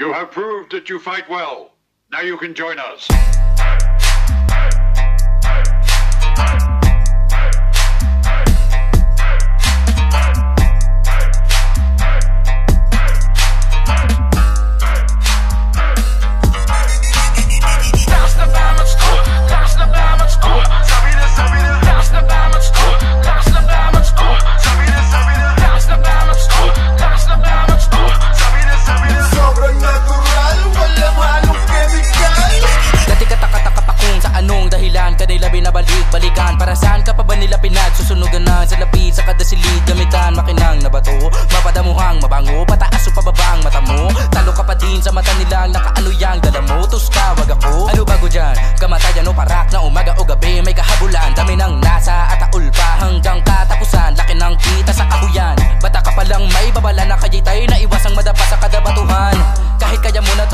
You have proved that you fight well. Now you can join us.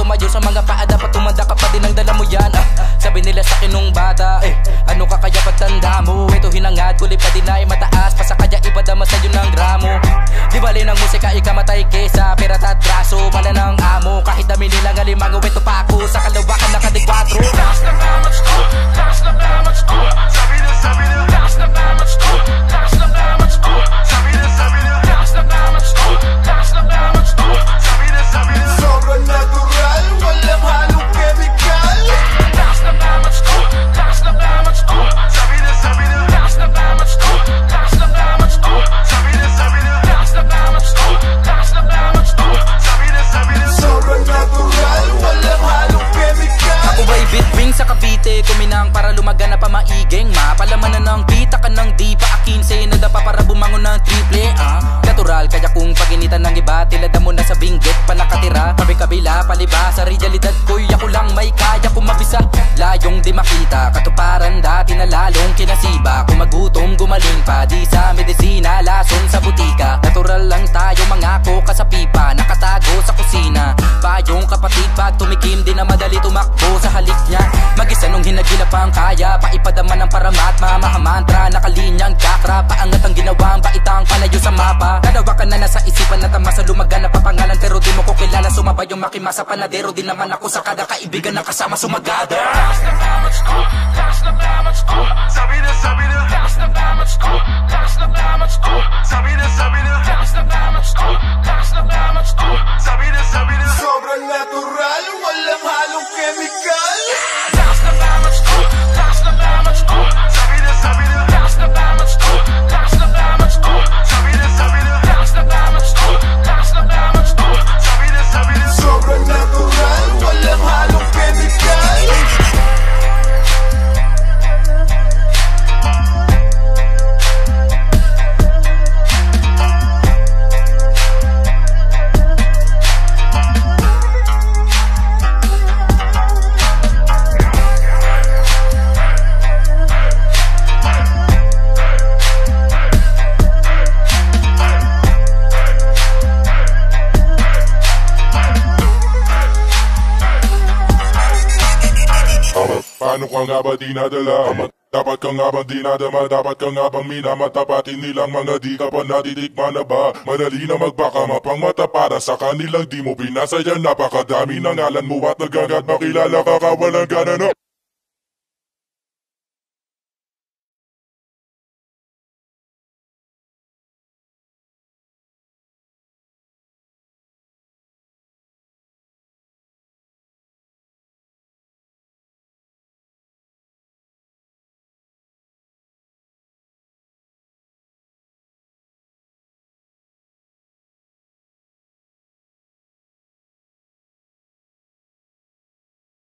Tumayo sa mga paa Dapat tumanda ka pa din ang dala mo yan. Ah, Sabi nila sa akin nung bata Eh, ano ka kaya pagtanda mo? Ito hinangad, kulit pa din ay mataas Pa sa kaya ipadama sa'yo ng gramo Di bali ng musika ikamatay kesa Pera at braso, pala ng amo. Kahit dami nilang alimango Ito pa ako sa kalawakan na kadikwatro Sabi Kuminang para lumaganap pa maiging Mapalaman na ng kita ka ng di pa akinse Nadapa para bumangon ng triple ah. Natural kaya kung paginitan ng iba Tilada mo na sa binggit pa nakatira. Kabi kabila paliba Sa realidad ko'y ako lang may kaya kung mabisa Layong di makita Katuparan dati na lalong kinasiba. Kung magutom gumaling pa Di sa na madali tumakbo sa halik niya. Mag-isa nung hinagilap ang kaya Paipadama ng paramat. Mamahamantra Nakalinyang chakra Paangat ang ginawang Baitang palayo sa mapa. Dalawa ka na nasa isipan na tama sa lumagan na papangalan Pero di mo ko kilala. Sumabay yung makimasa panadero Di naman ako sa kada kaibigan na kasama sumagada. Sabi na, sabi na. Sabi na, sabi na Paano ka nga ba dinadala? Dapat ka nga bang dinadama? Dapat ka nga bang minamatapatin nilang mga di ka pa natitikman na ba? Madali na magbaka mapang mata para sa kanilang di mo pinasaya Napakadami ng ngalan mo at nagagat makilala ka kawalang gana no?